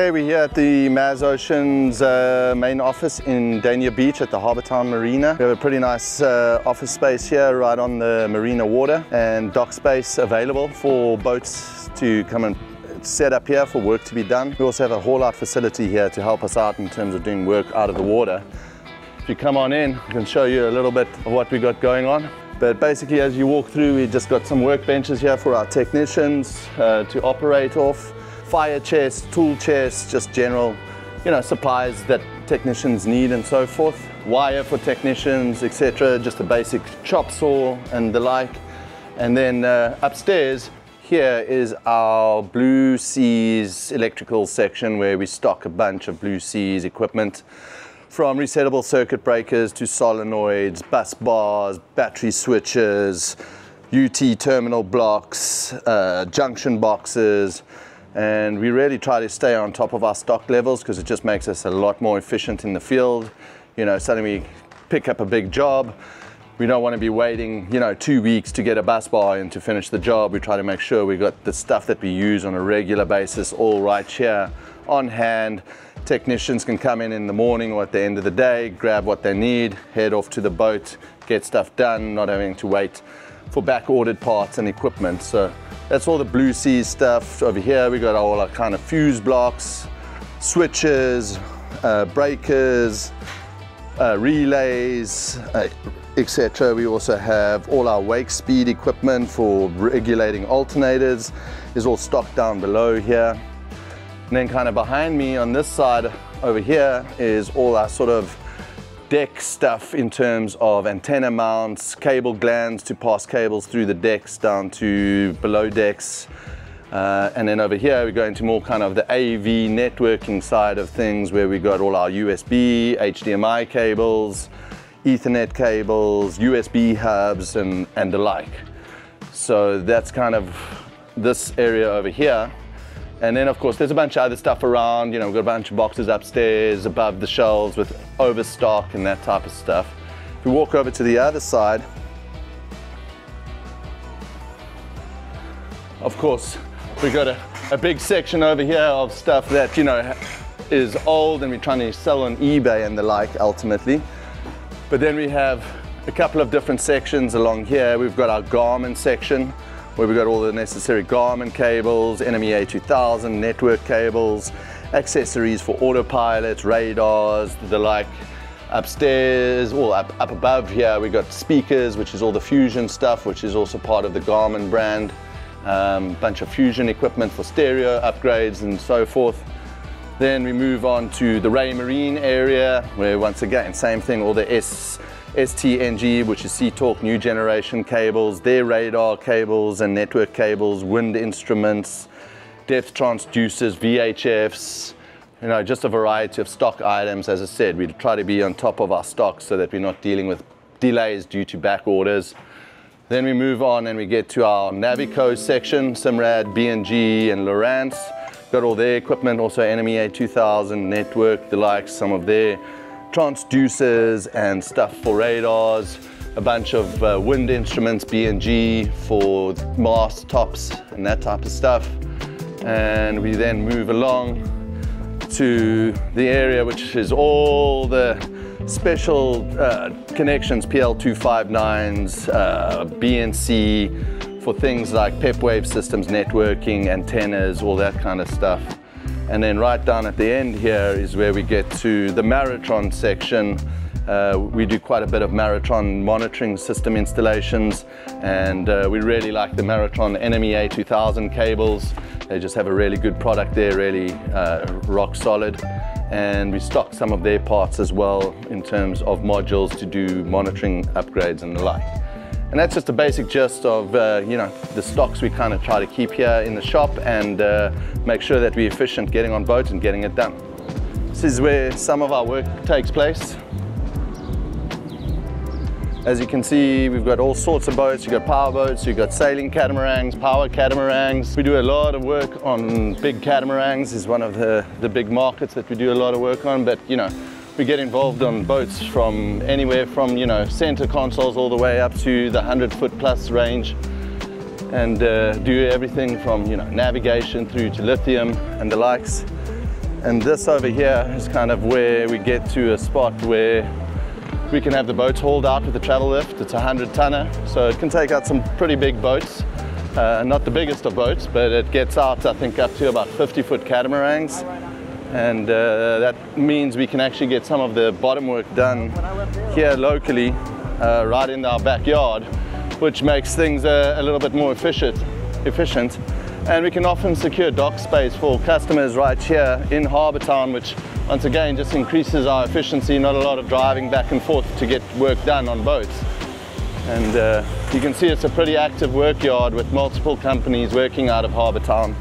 Hey, we're here at the Maz Oceans uh, main office in Dania Beach at the Harbor Town Marina. We have a pretty nice uh, office space here right on the marina water and dock space available for boats to come and set up here for work to be done. We also have a haul out facility here to help us out in terms of doing work out of the water. If you come on in, I can show you a little bit of what we got going on. But basically as you walk through, we just got some workbenches here for our technicians uh, to operate off fire chest, tool chest, just general, you know, supplies that technicians need and so forth. Wire for technicians, etc. Just a basic chop saw and the like. And then uh, upstairs, here is our Blue Seas electrical section where we stock a bunch of Blue Seas equipment from resettable circuit breakers to solenoids, bus bars, battery switches, UT terminal blocks, uh, junction boxes, and we really try to stay on top of our stock levels because it just makes us a lot more efficient in the field. You know, suddenly we pick up a big job, we don't want to be waiting, you know, two weeks to get a bus bar and to finish the job. We try to make sure we've got the stuff that we use on a regular basis all right here on hand. Technicians can come in in the morning or at the end of the day, grab what they need, head off to the boat, get stuff done, not having to wait for back ordered parts and equipment. So that's all the Blue Sea stuff. Over here we got all our kind of fuse blocks, switches, uh, breakers, uh, relays, uh, etc. We also have all our Wakespeed equipment for regulating alternators is all stocked down below here. And then kind of behind me on this side over here is all our sort of deck stuff in terms of antenna mounts, cable glands to pass cables through the decks down to below decks. Uh, and then over here we go into more kind of the AV networking side of things where we got all our USB, HDMI cables, Ethernet cables, USB hubs and, and the like. So that's kind of this area over here. And then of course there's a bunch of other stuff around, you know, we've got a bunch of boxes upstairs above the shelves with overstock and that type of stuff. If we walk over to the other side, of course, we've got a, a big section over here of stuff that, you know, is old and we're trying to sell on eBay and the like ultimately. But then we have a couple of different sections along here. We've got our Garmin section, where we've got all the necessary Garmin cables, NMEA 2000, network cables, accessories for autopilot, radars, the like. Upstairs, well up, up above here, we've got speakers, which is all the Fusion stuff, which is also part of the Garmin brand. Um, bunch of Fusion equipment for stereo upgrades and so forth. Then we move on to the Raymarine area, where once again, same thing, all the S STNG, which is SeaTalk new generation cables, their radar cables and network cables, wind instruments, depth transducers, VHFs, you know, just a variety of stock items. As I said, we try to be on top of our stock so that we're not dealing with delays due to back orders. Then we move on and we get to our Navico section, Simrad, B&G and Lowrance. Got all their equipment, also NMEA 2000, network, the likes, some of their transducers and stuff for radars, a bunch of uh, wind instruments, B&G for mast tops and that type of stuff. And we then move along to the area which is all the special uh, connections, PL259s, uh, BNC, for things like PEPWave systems, networking, antennas, all that kind of stuff. And then right down at the end here is where we get to the Maretron section. Uh, we do quite a bit of Maretron monitoring system installations and uh, we really like the Maretron NMEA 2000 cables. They just have a really good product there, really uh, rock solid. And we stock some of their parts as well in terms of modules to do monitoring upgrades and the like. And that's just a basic gist of, uh, you know, the stocks we kind of try to keep here in the shop and uh, make sure that we're efficient getting on boat and getting it done. This is where some of our work takes place. As you can see, we've got all sorts of boats. You've got power boats, you've got sailing catamarans, power catamarans. We do a lot of work on big catamarans. is one of the, the big markets that we do a lot of work on, but you know, we get involved on boats from anywhere from, you know, center consoles all the way up to the 100 foot plus range and uh, do everything from, you know, navigation through to lithium and the likes. And this over here is kind of where we get to a spot where we can have the boats hauled out with the travel lift. It's a 100 tonner, so it can take out some pretty big boats. Uh, not the biggest of boats, but it gets out, I think, up to about 50 foot catamarans. And uh, that means we can actually get some of the bottom work done here locally, uh, right in our backyard, which makes things a, a little bit more efficient, efficient. And we can often secure dock space for customers right here in Harbor Town, which once again just increases our efficiency, not a lot of driving back and forth to get work done on boats. And uh, you can see it's a pretty active work yard with multiple companies working out of Harbor Town.